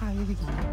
아 여기 있구나.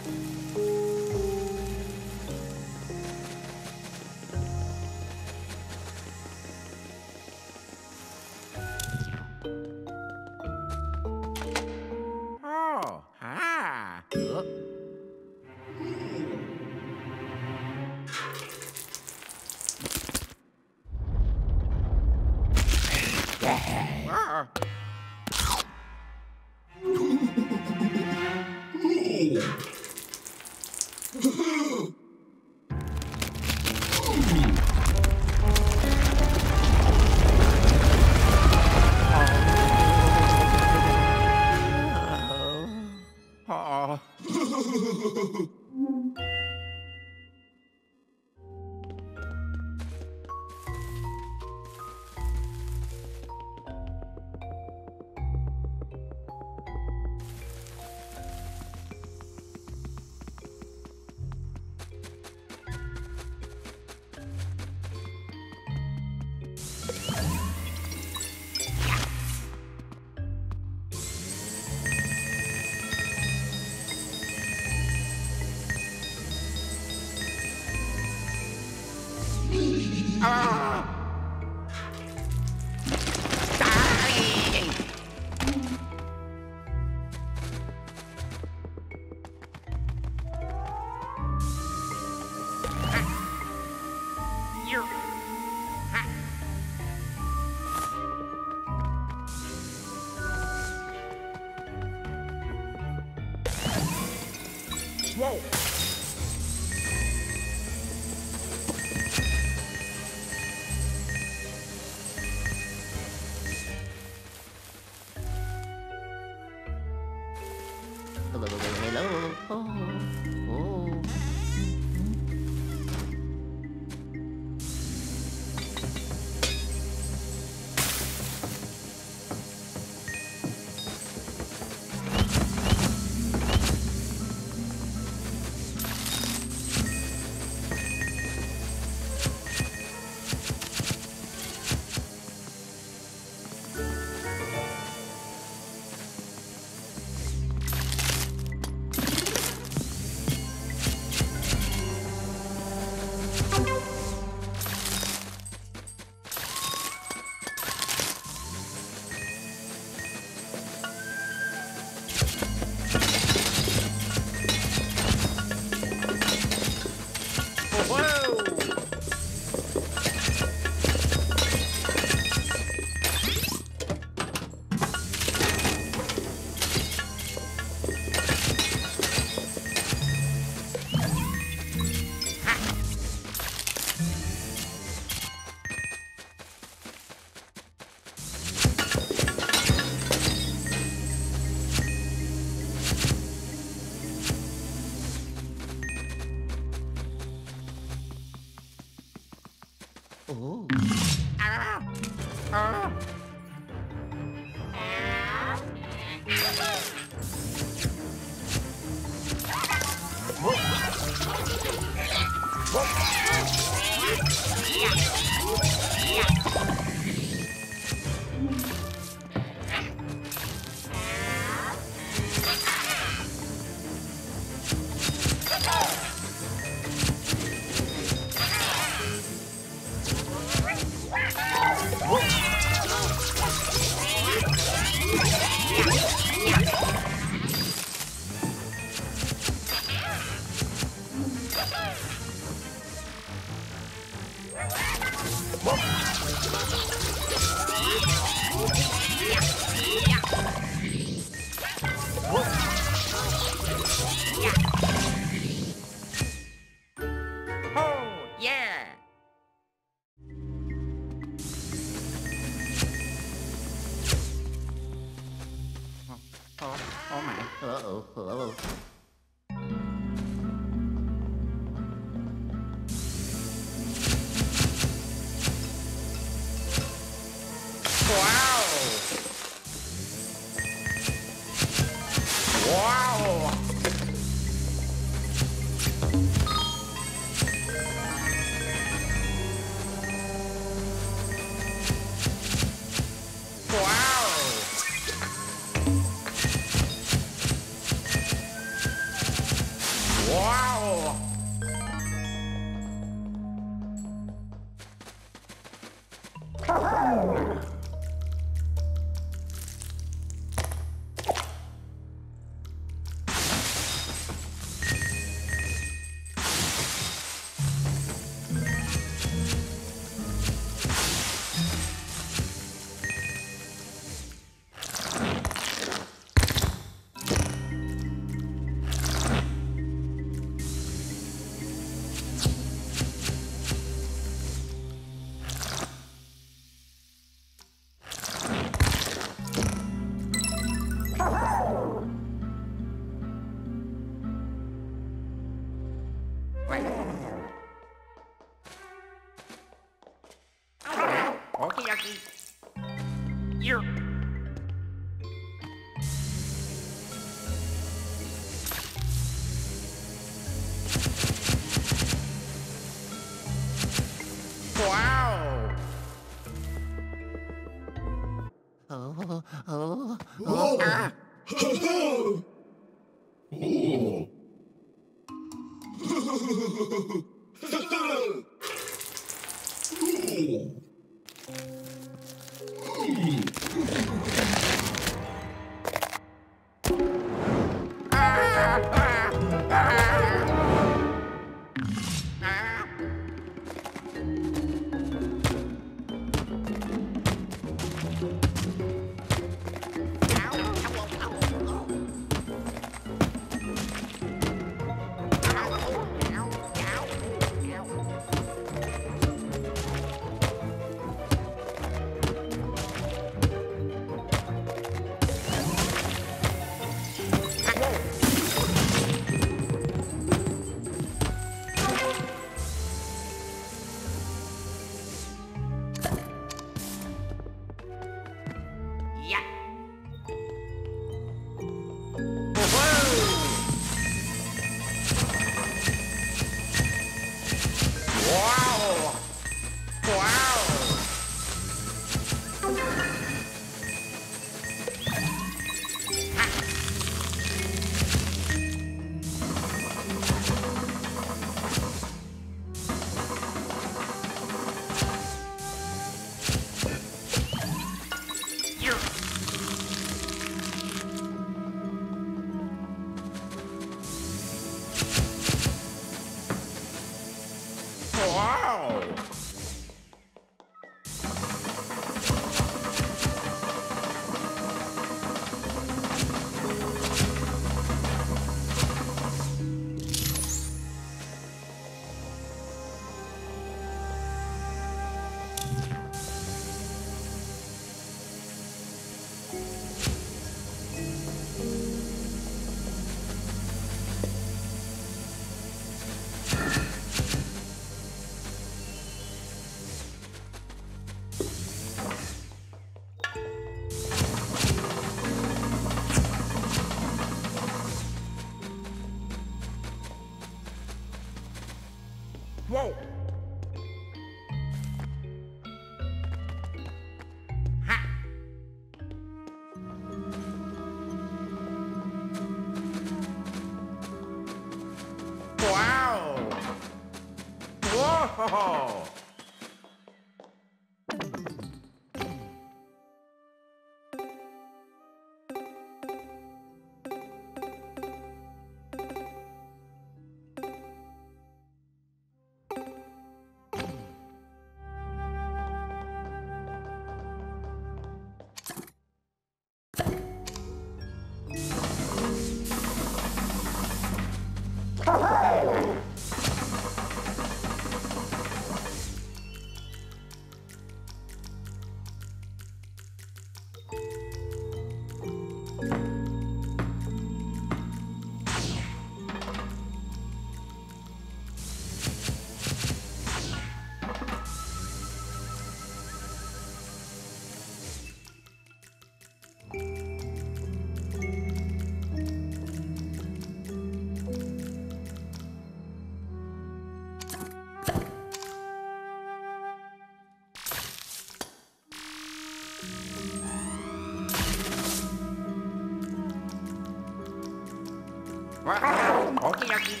Wow!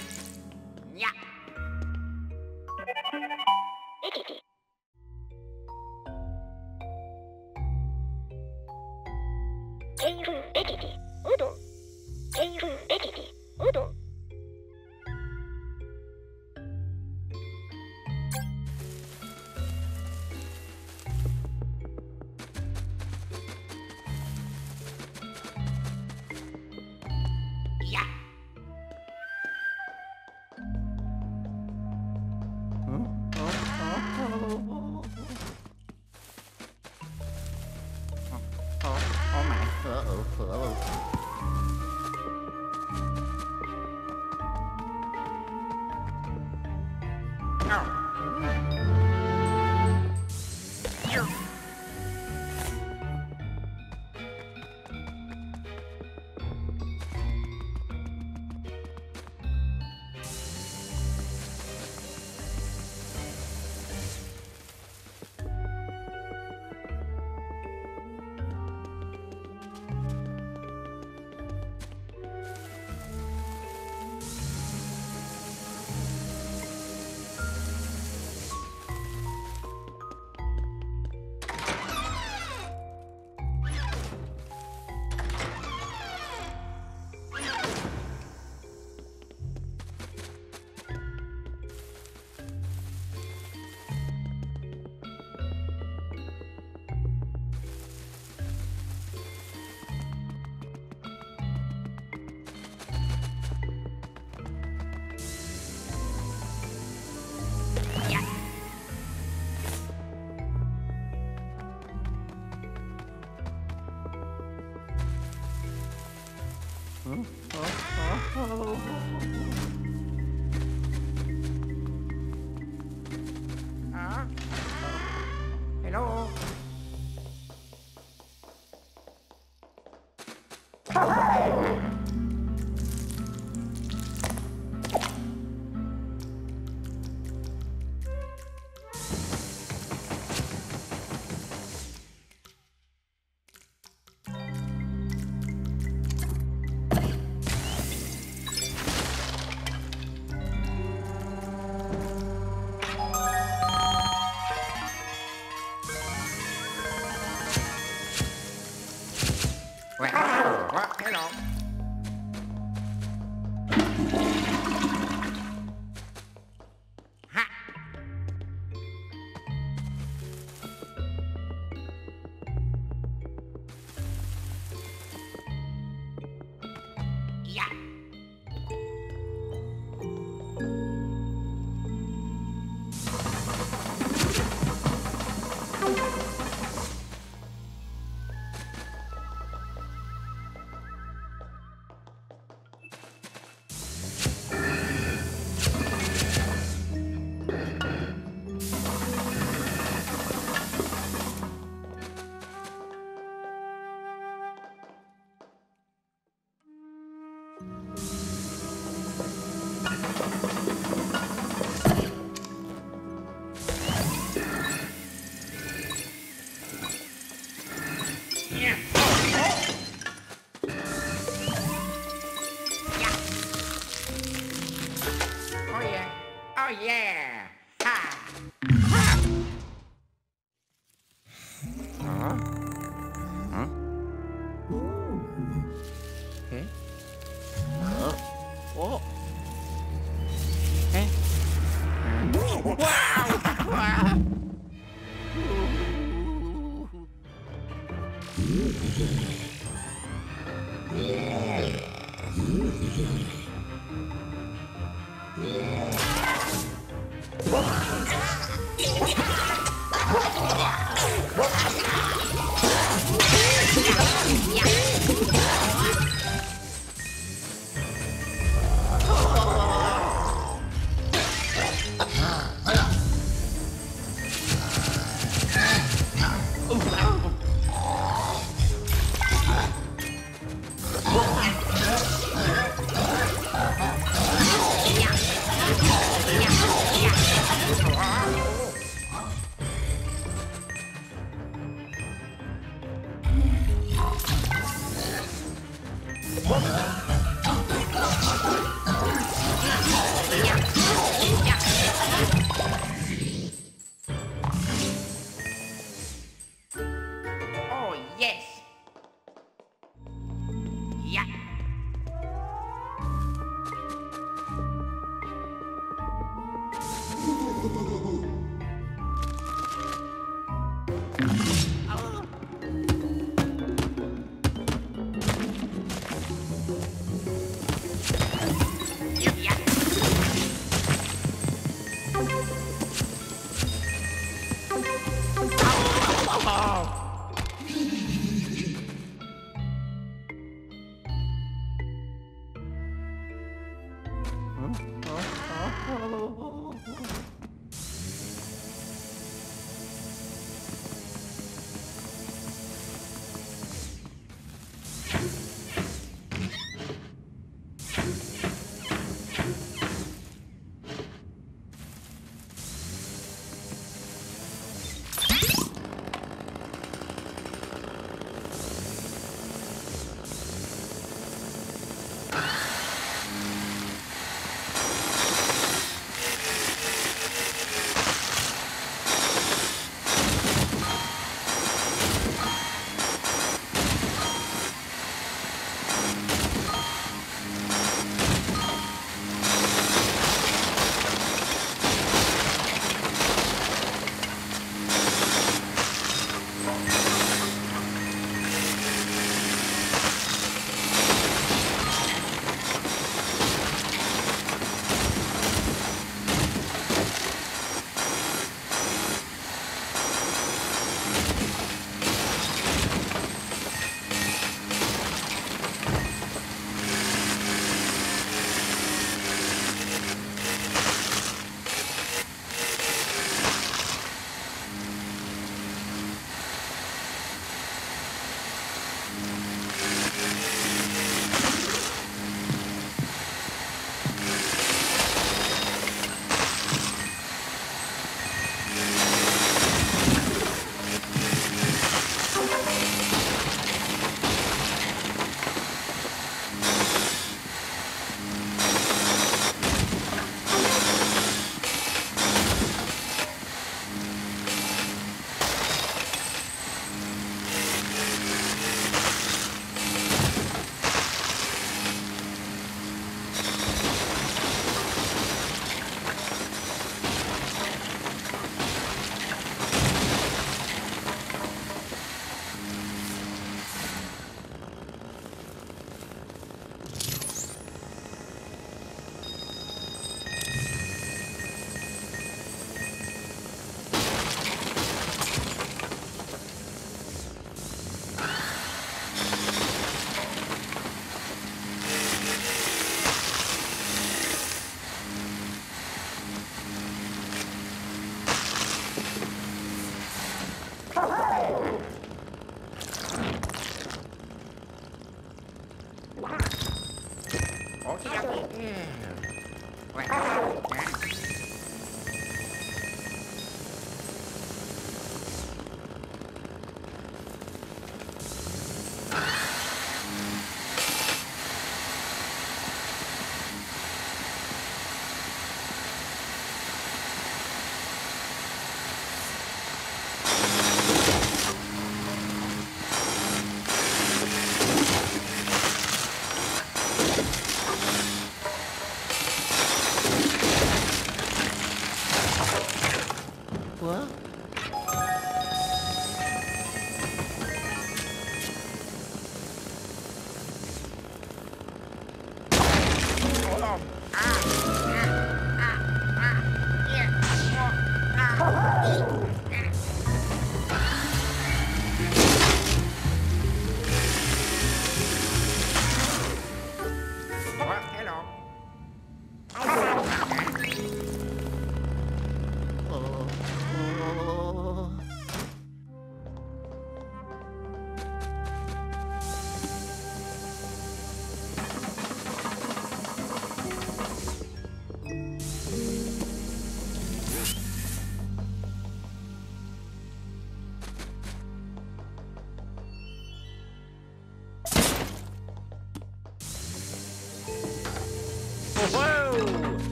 Wow!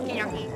好这样。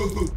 Boo!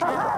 Ha ha!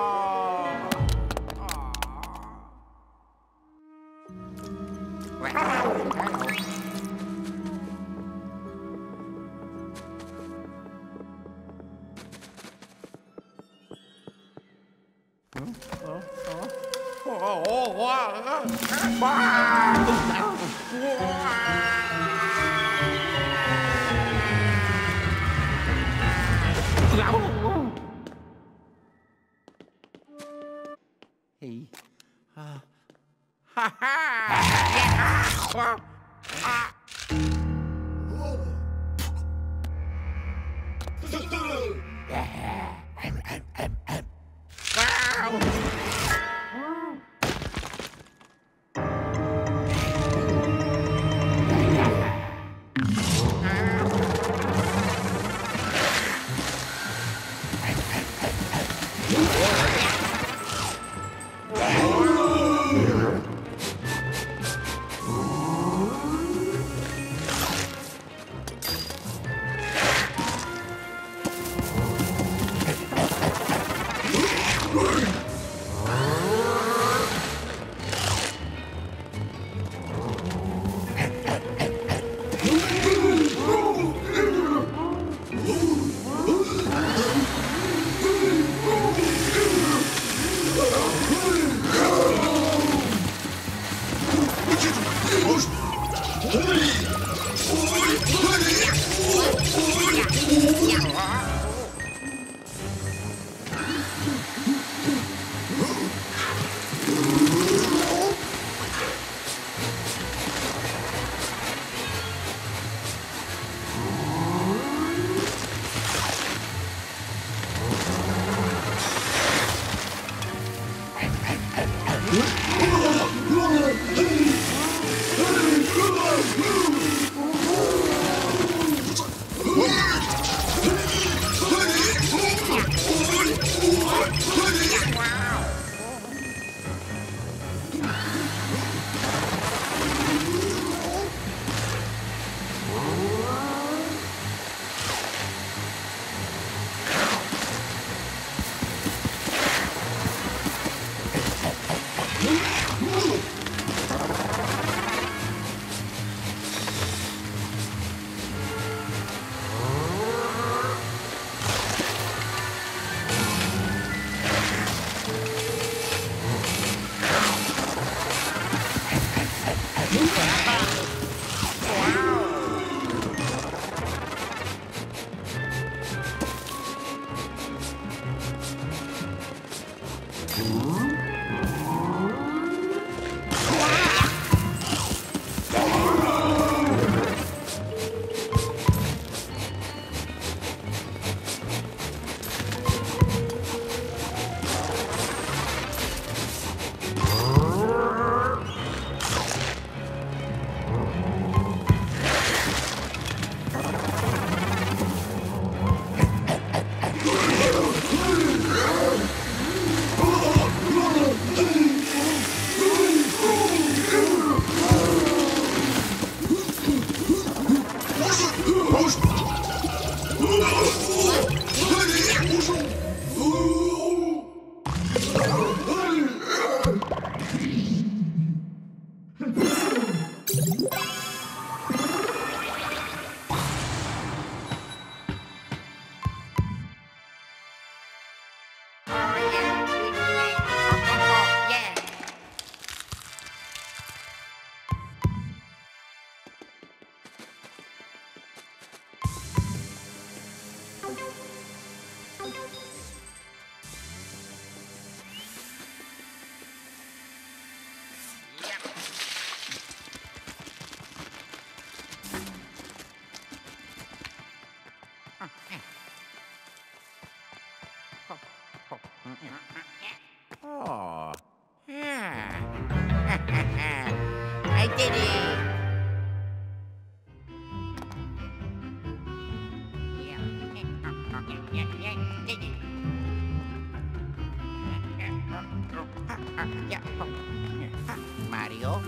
Mario.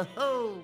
Ho ho.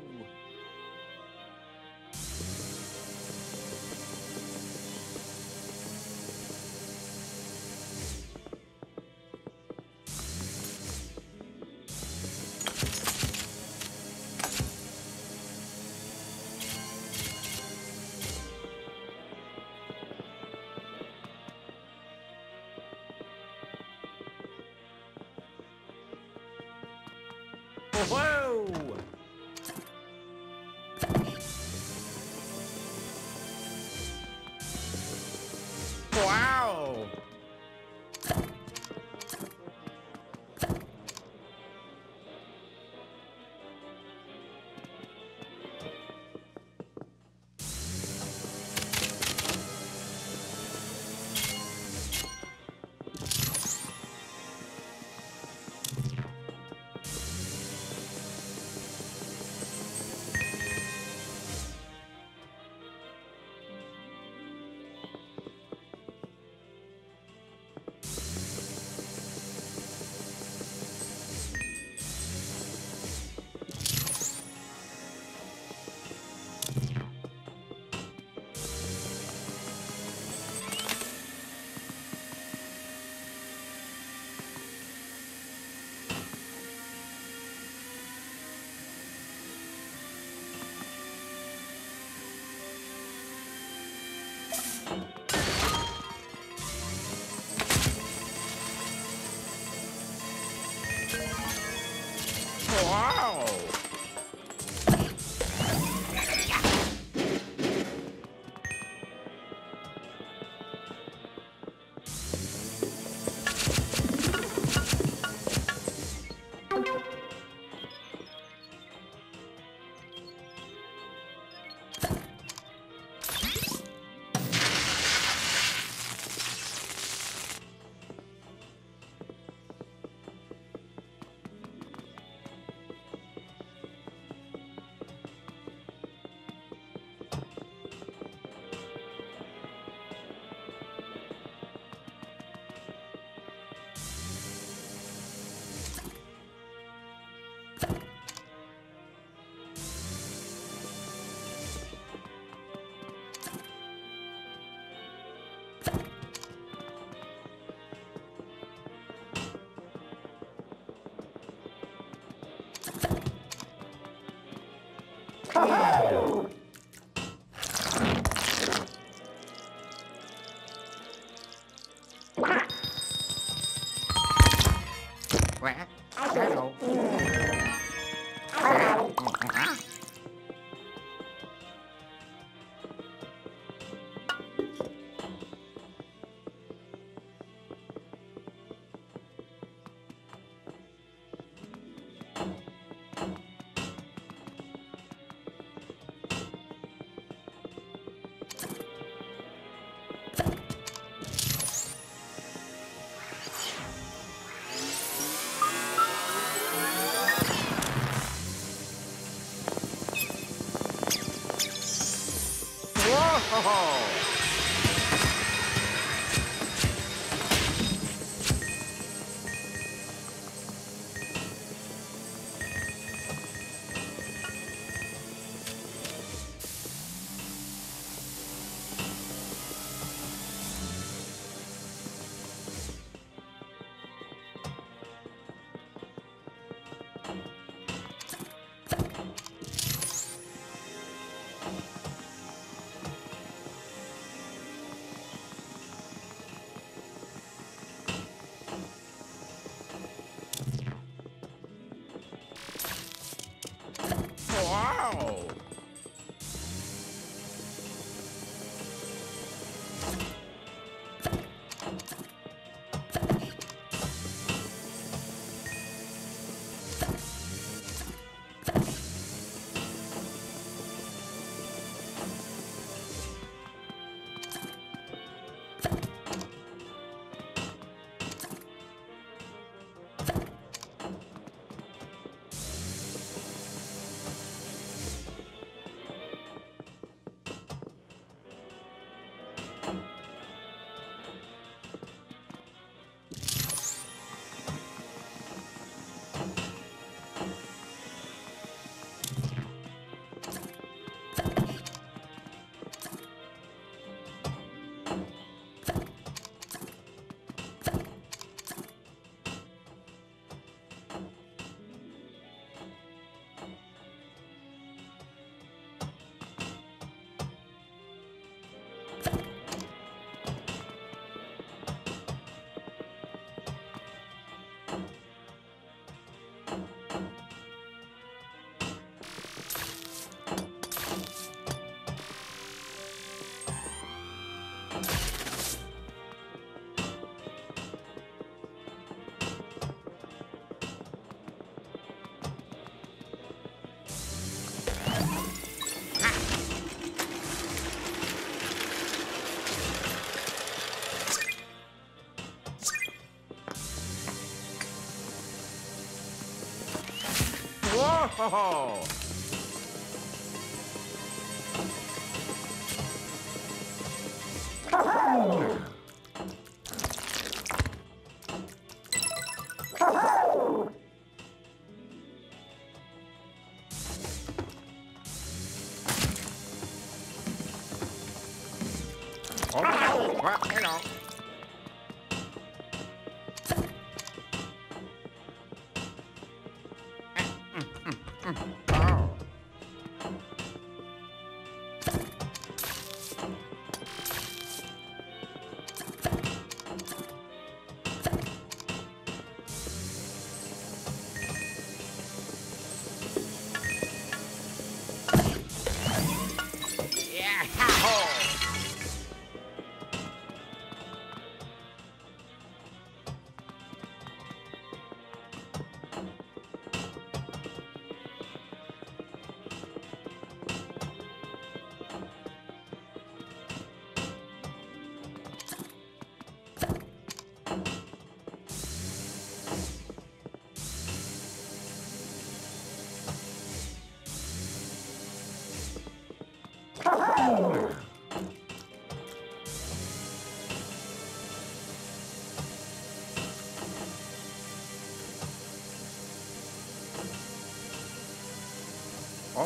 Whoa! Oh,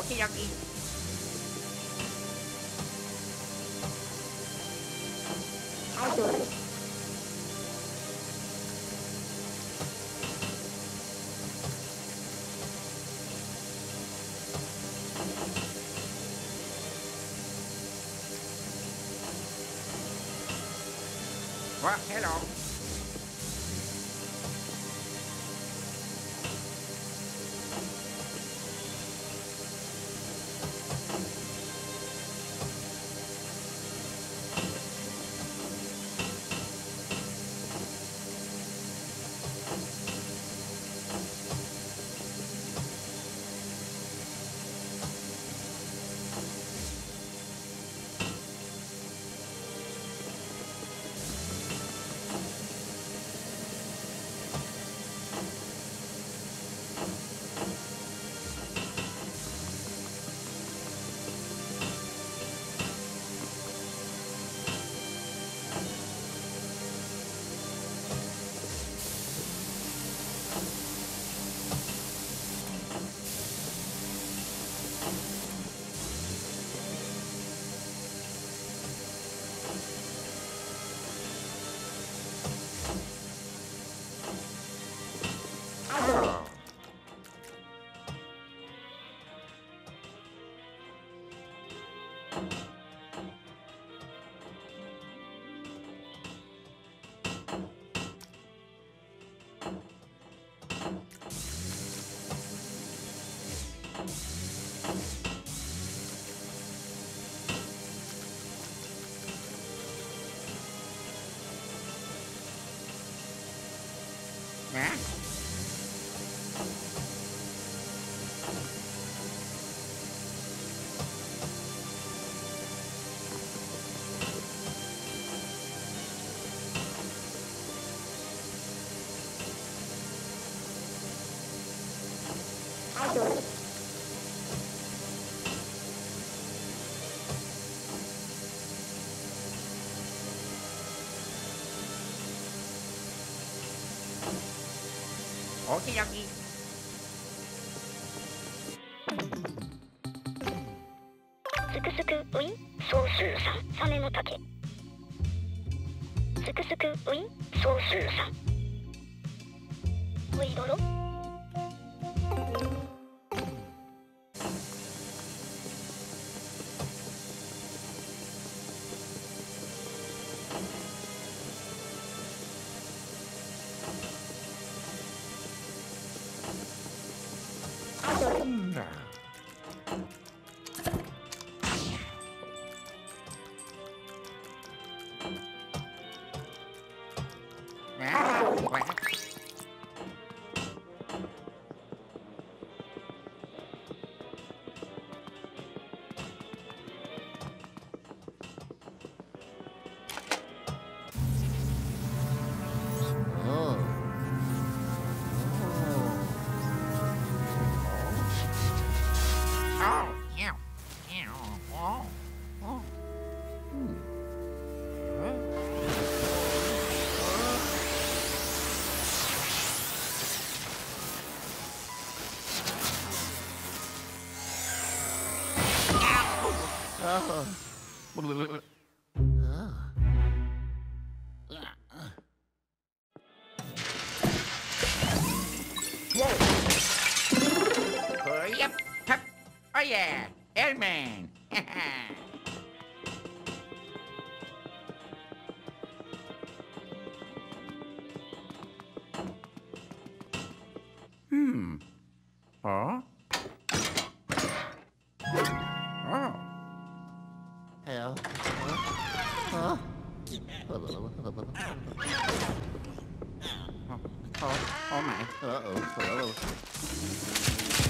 Okie dokie. Well, hello. Pac-Man. hmm. Huh? Oh. Hello. Huh? Oh my. Uh-oh. Uh-oh.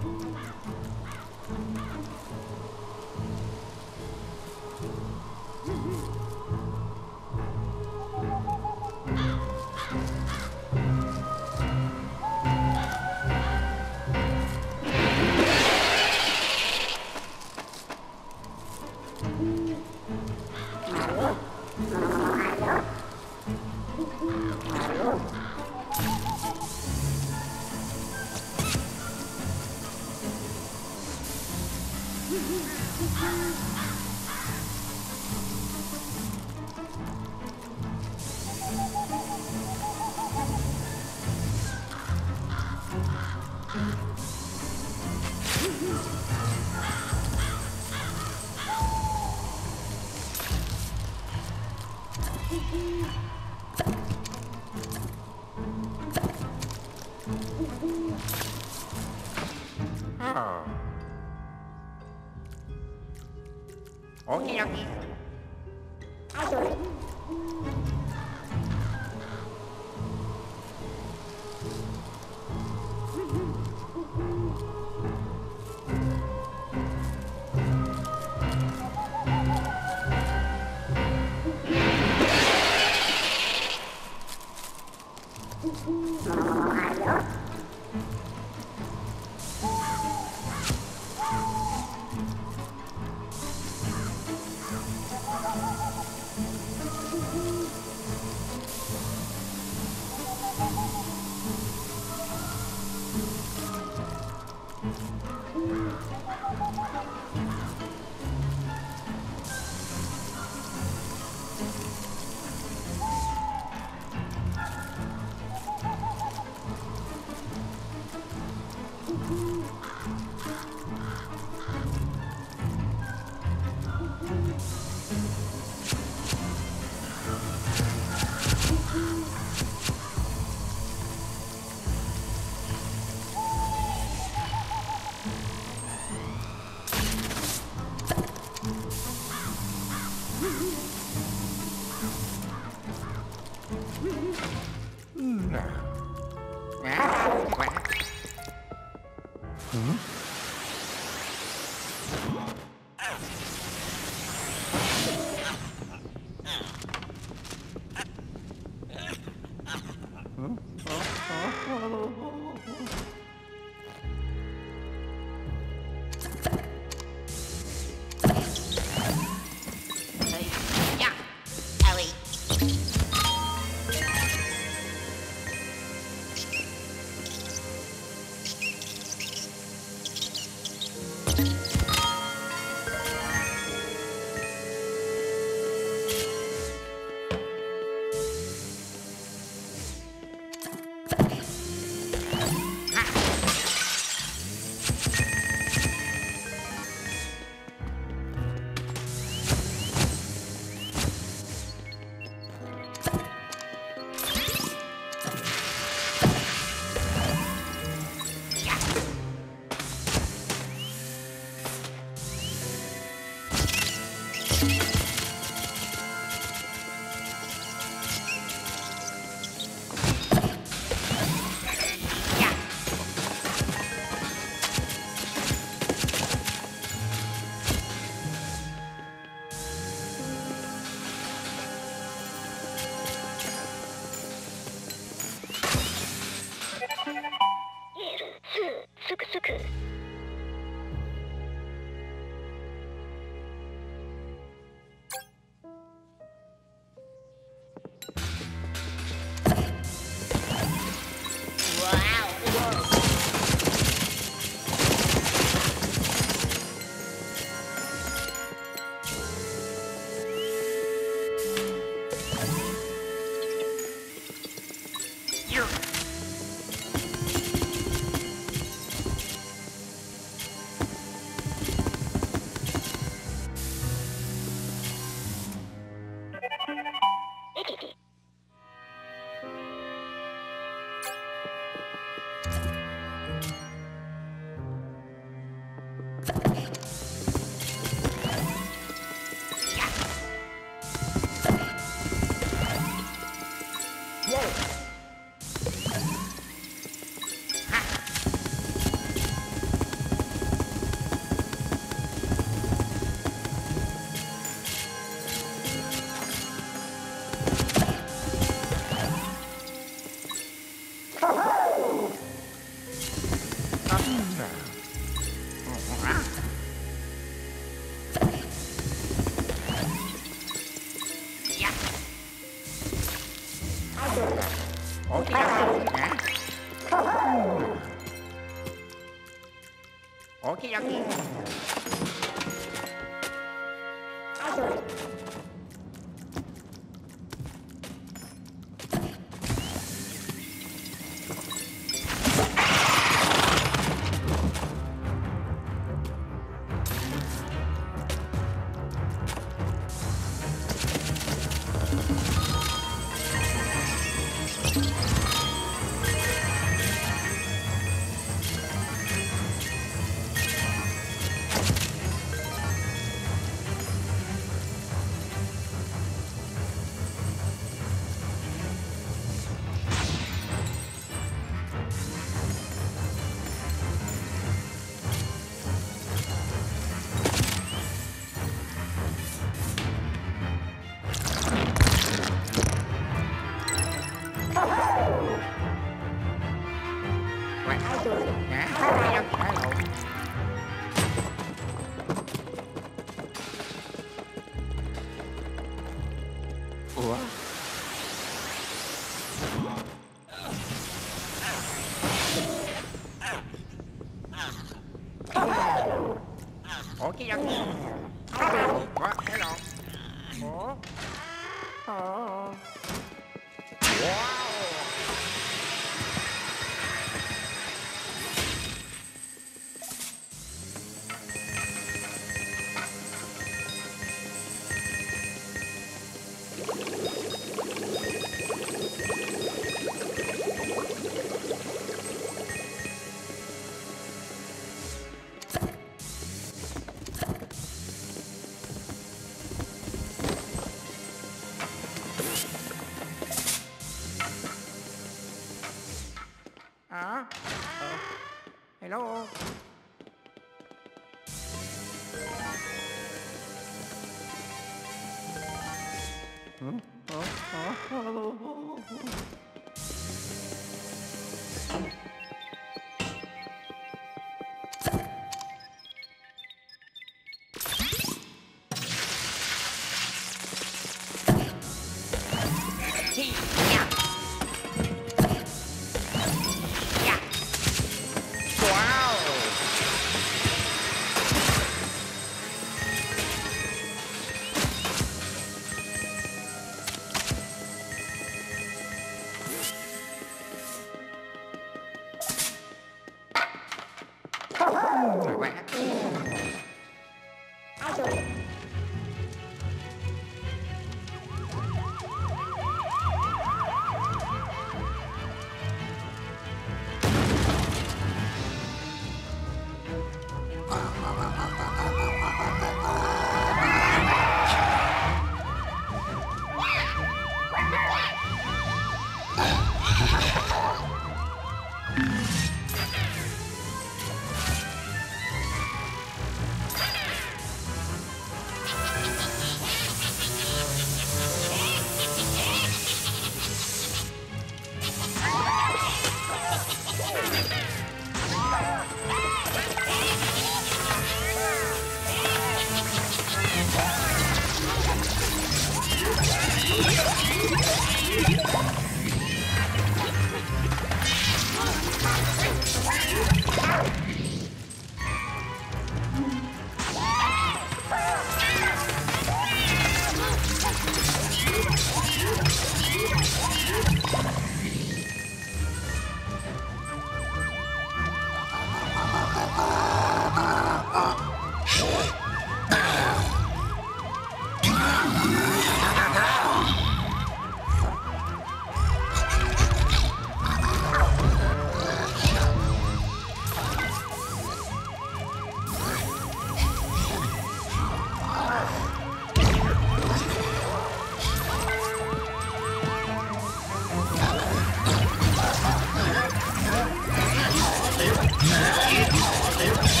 Master.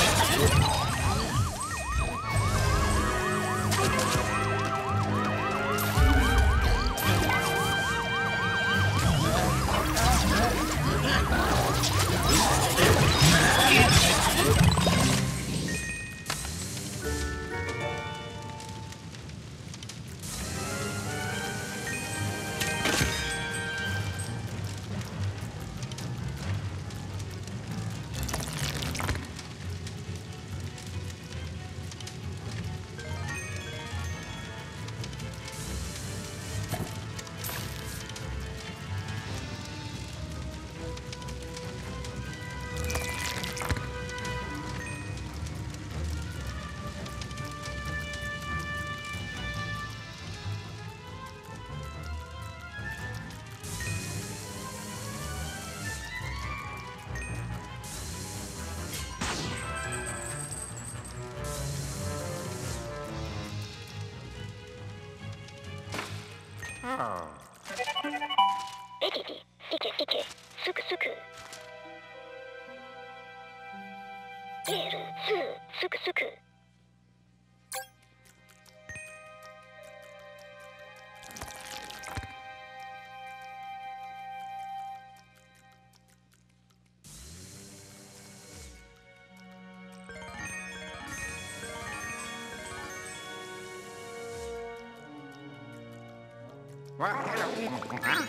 ¿Ah?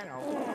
Hello.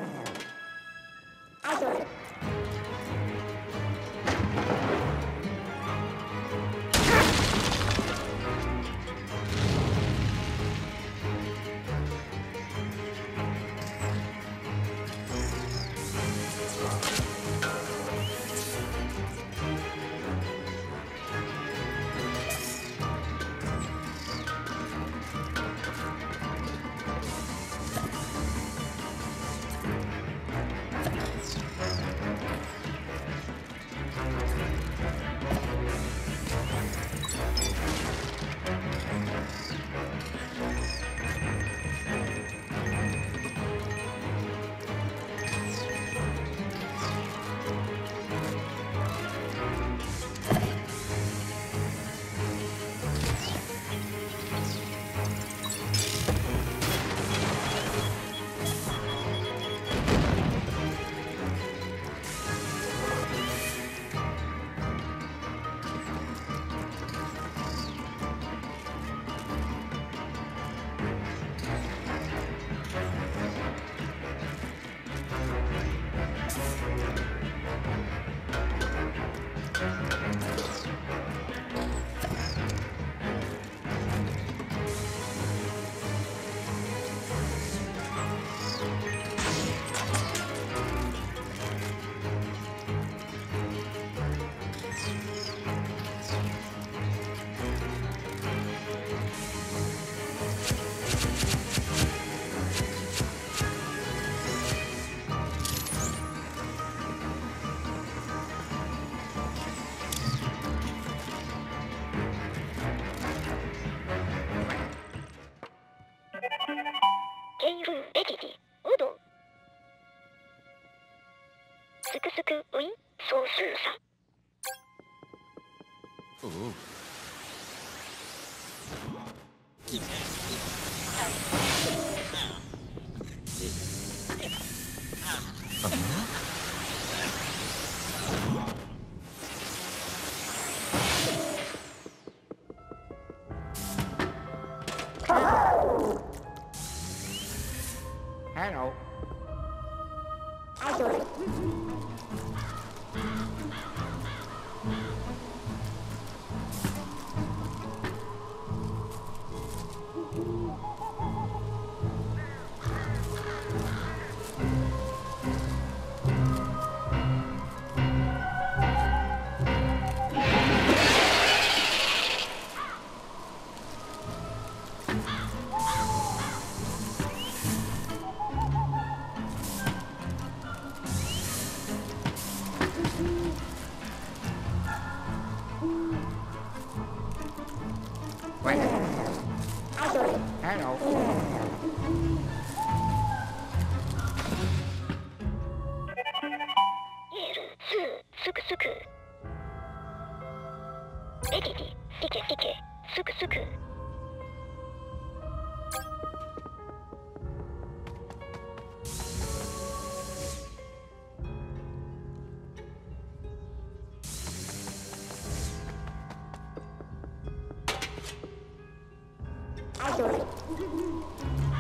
ハハハハ!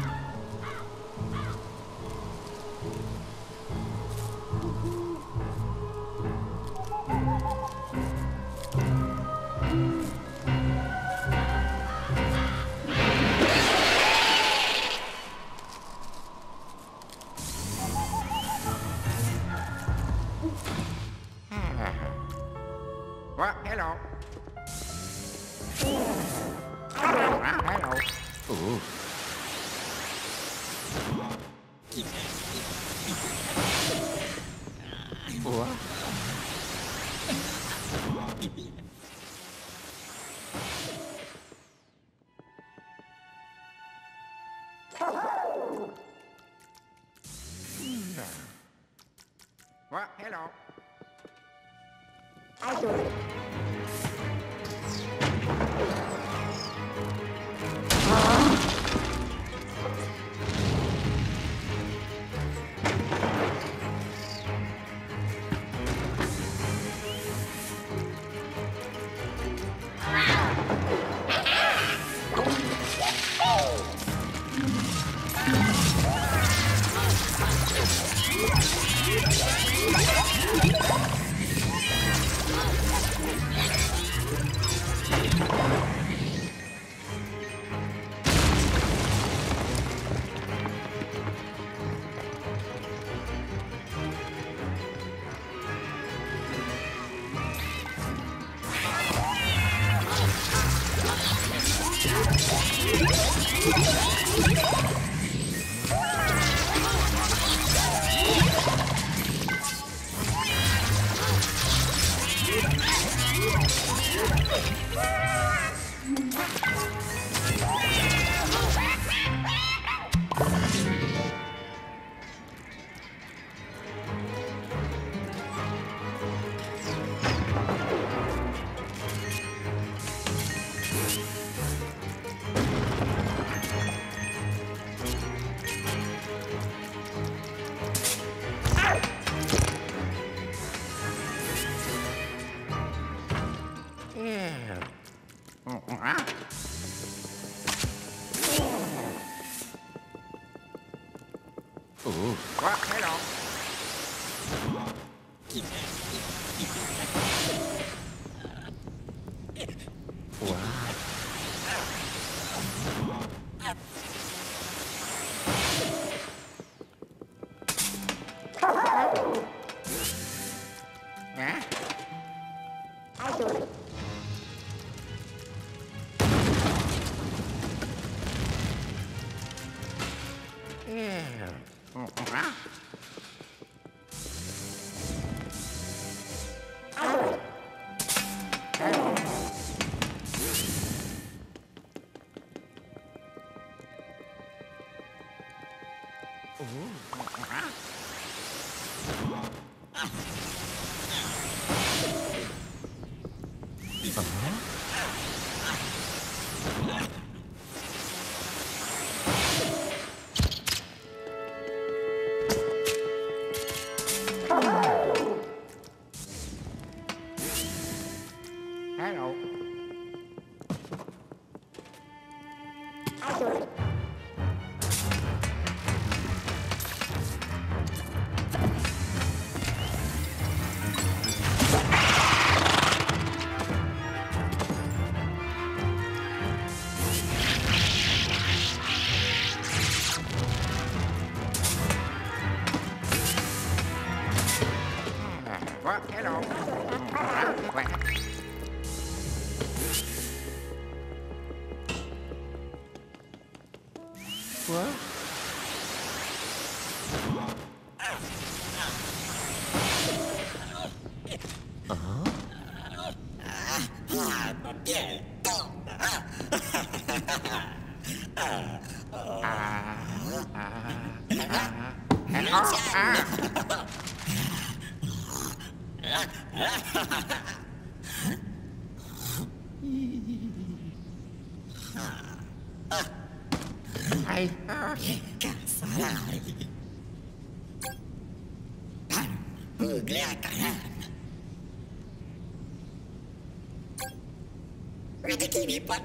Hello.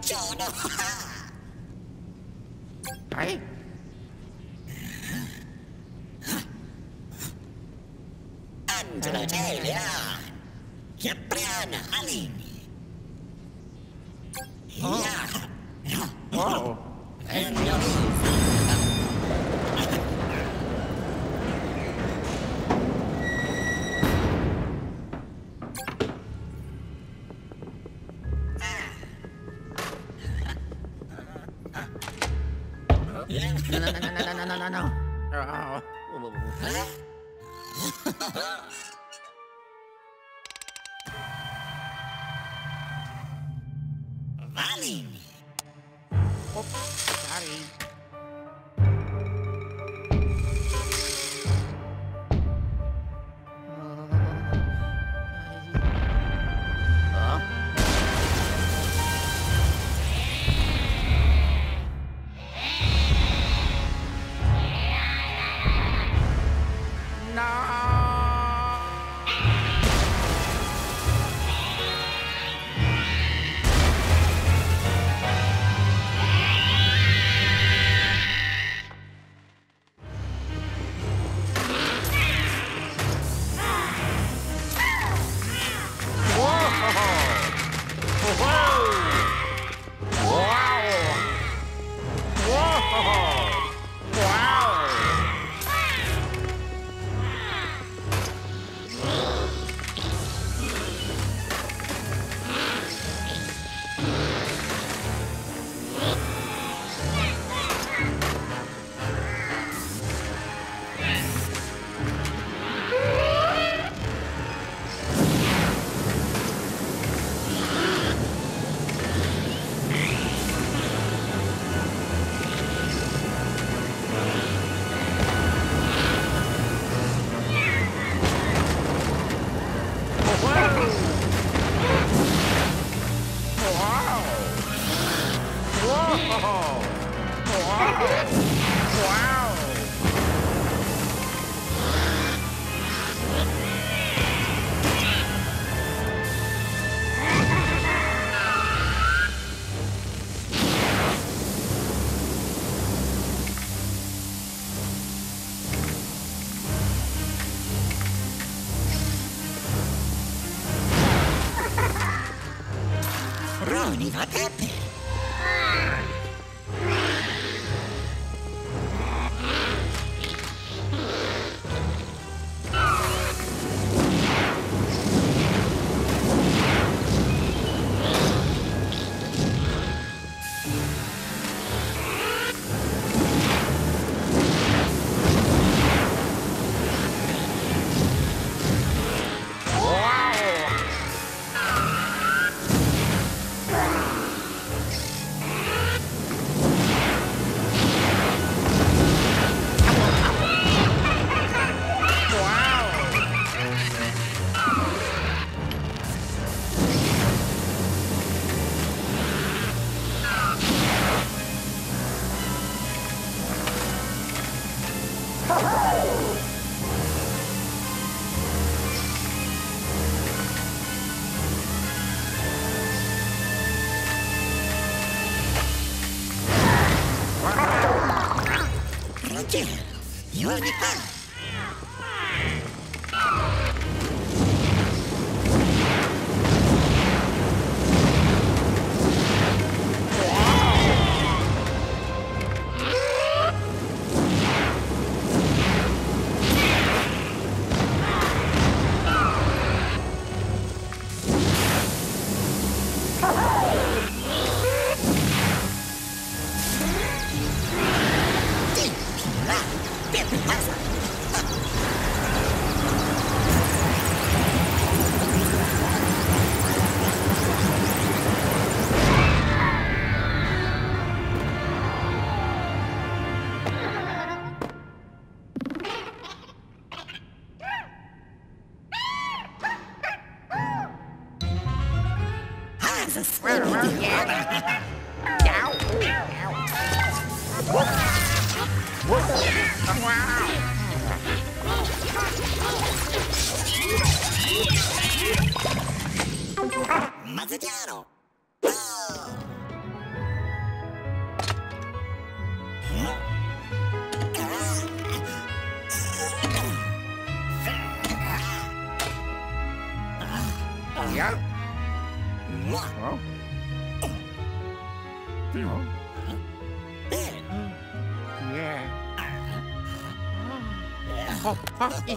Che Roni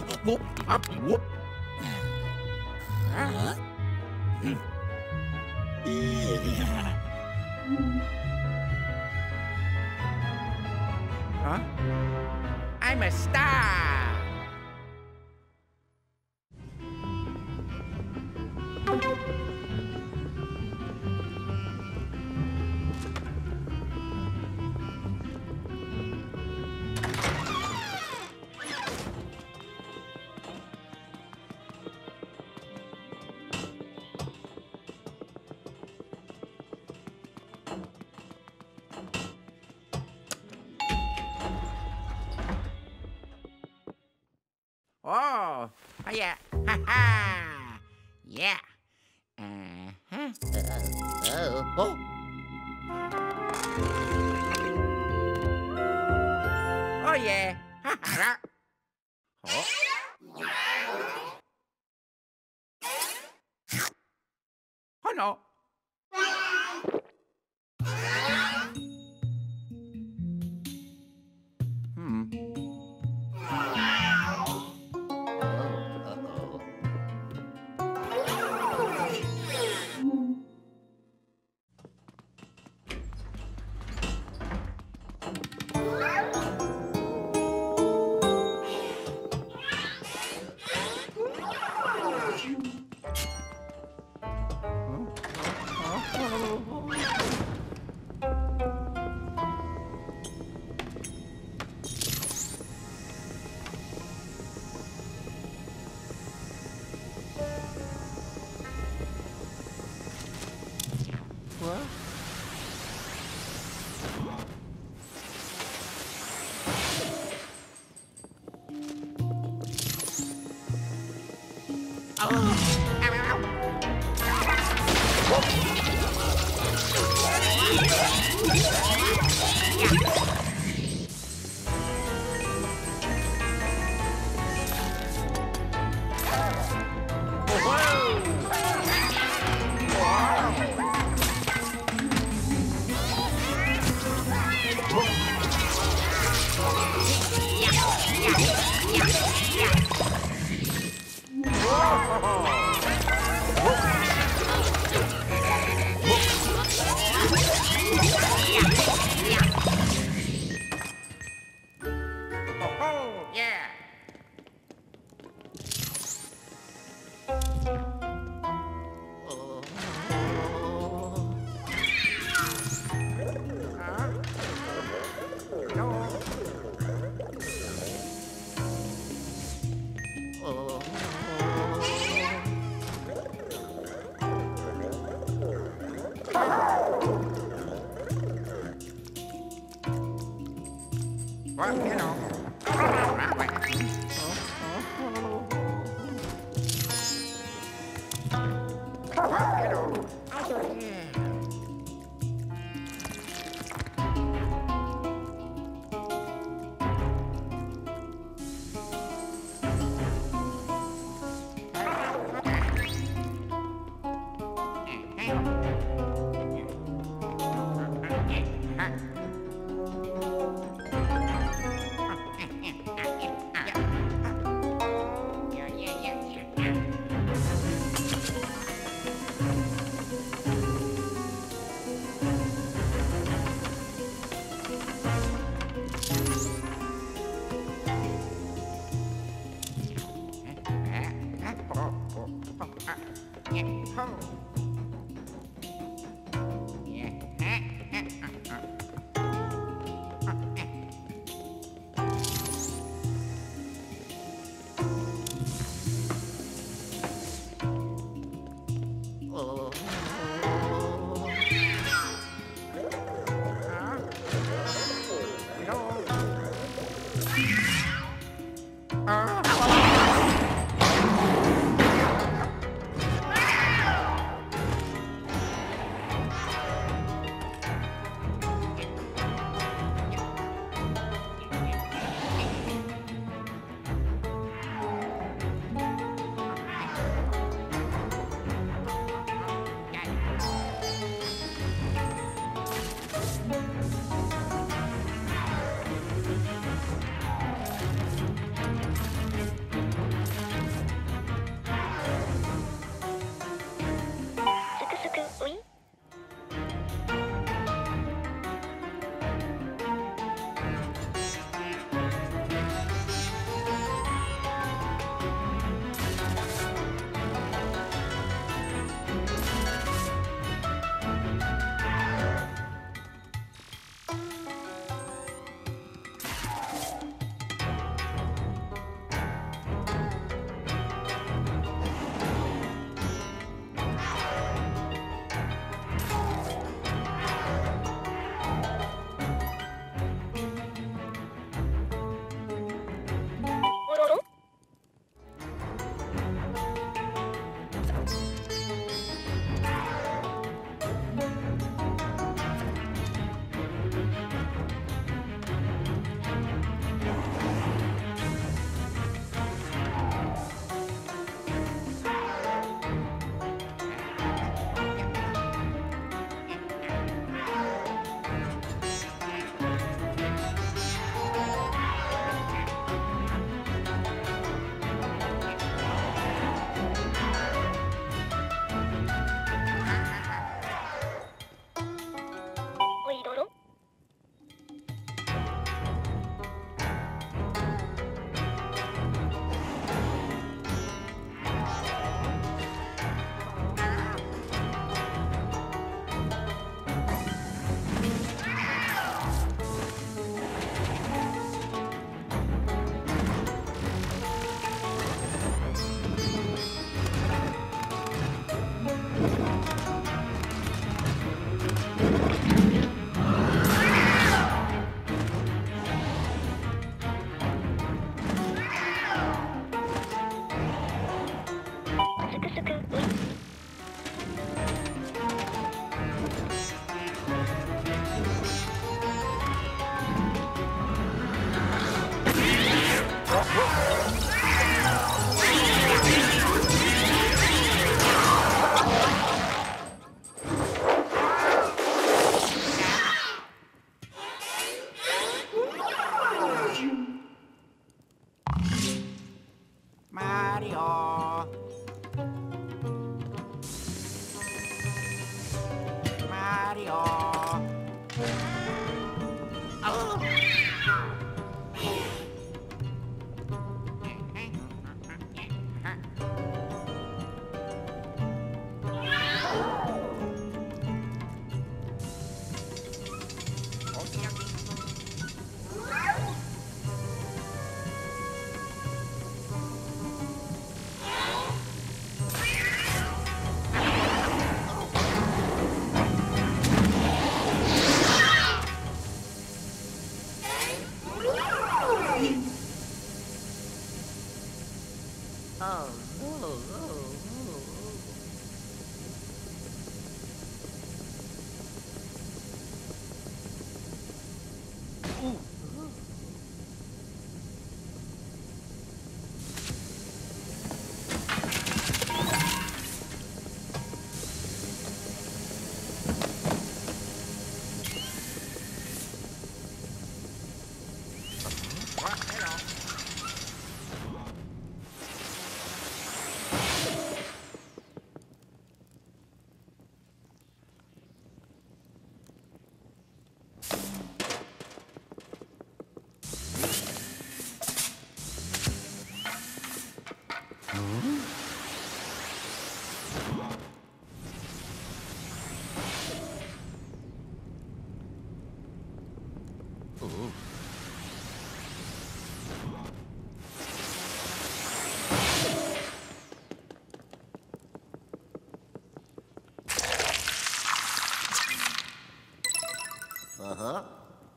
1個 Oh, oh yeah, ha ha, yeah. Uh huh. Uh, oh. oh. Oh yeah, ha ha.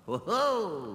哦吼！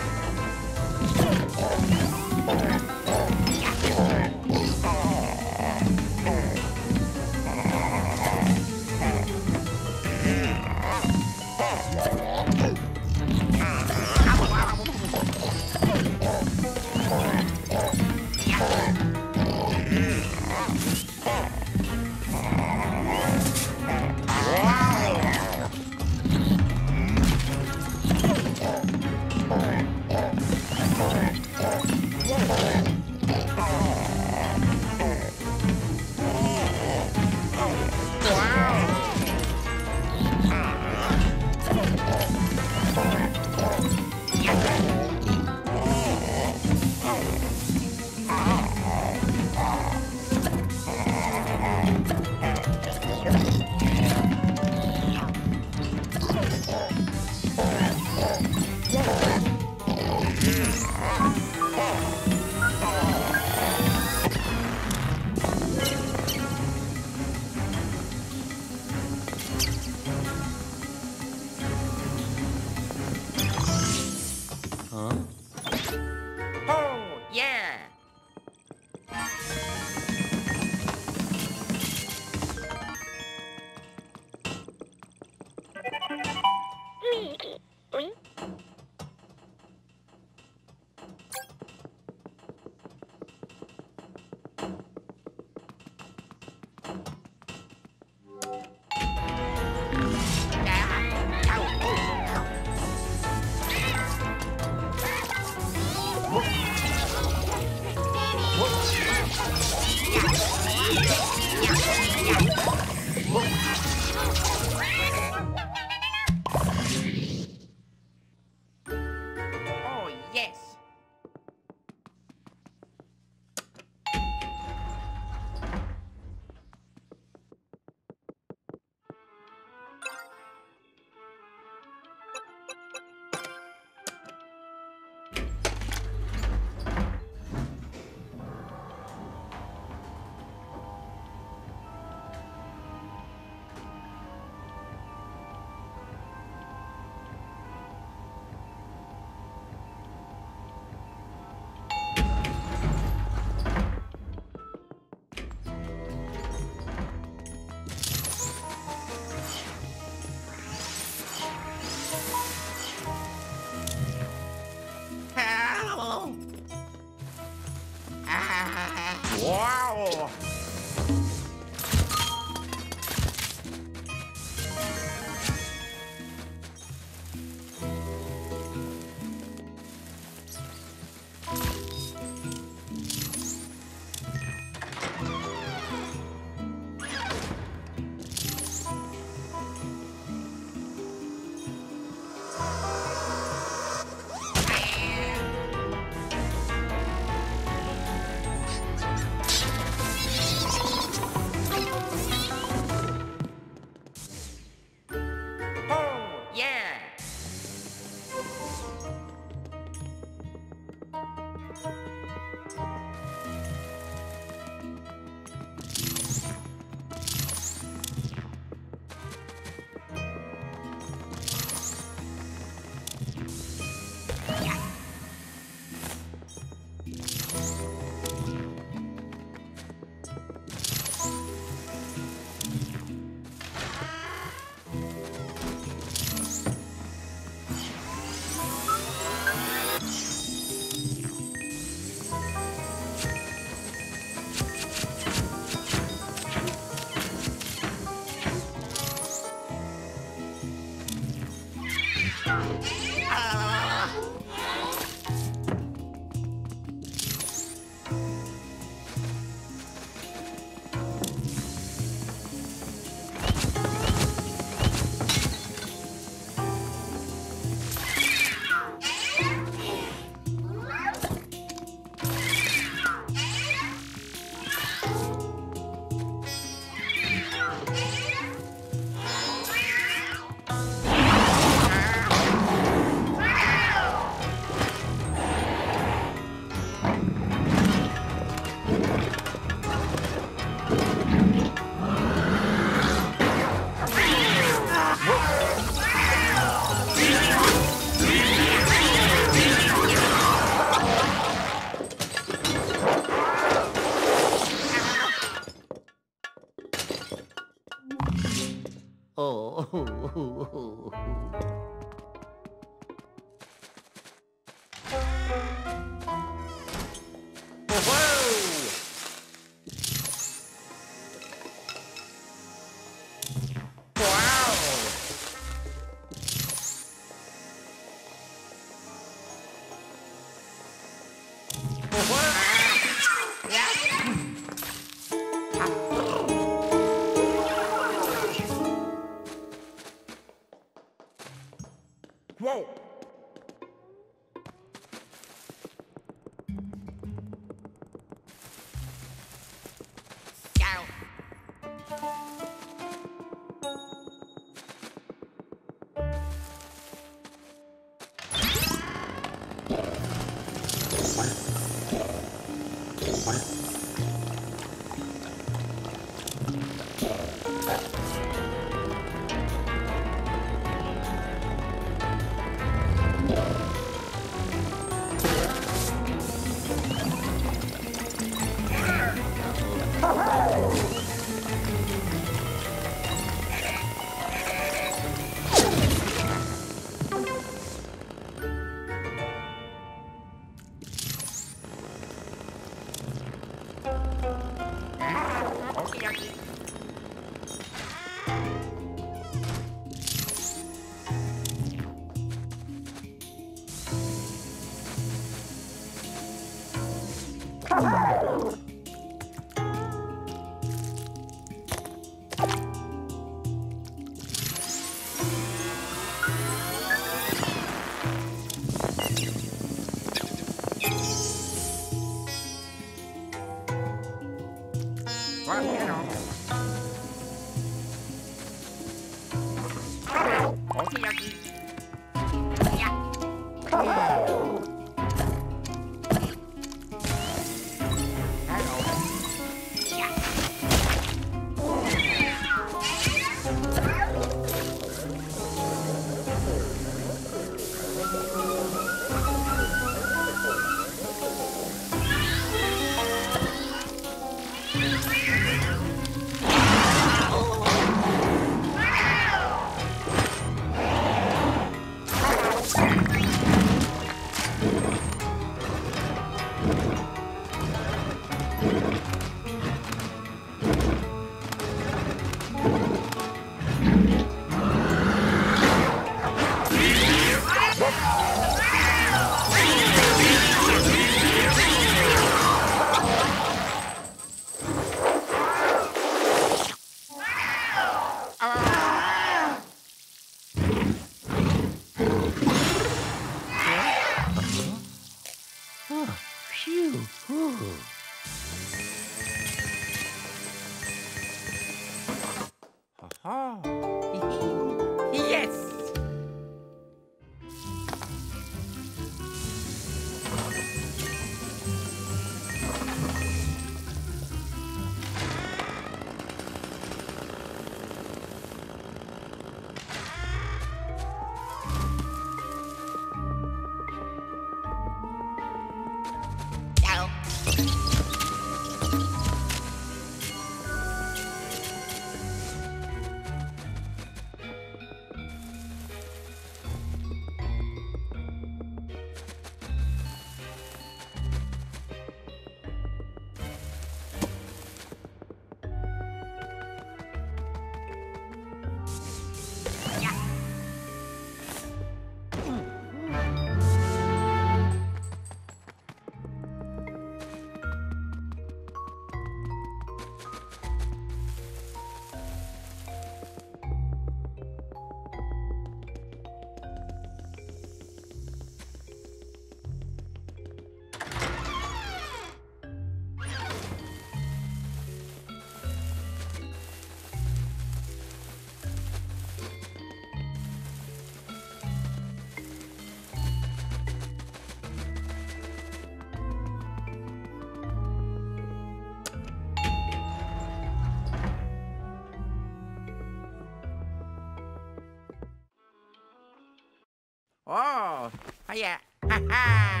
Ah!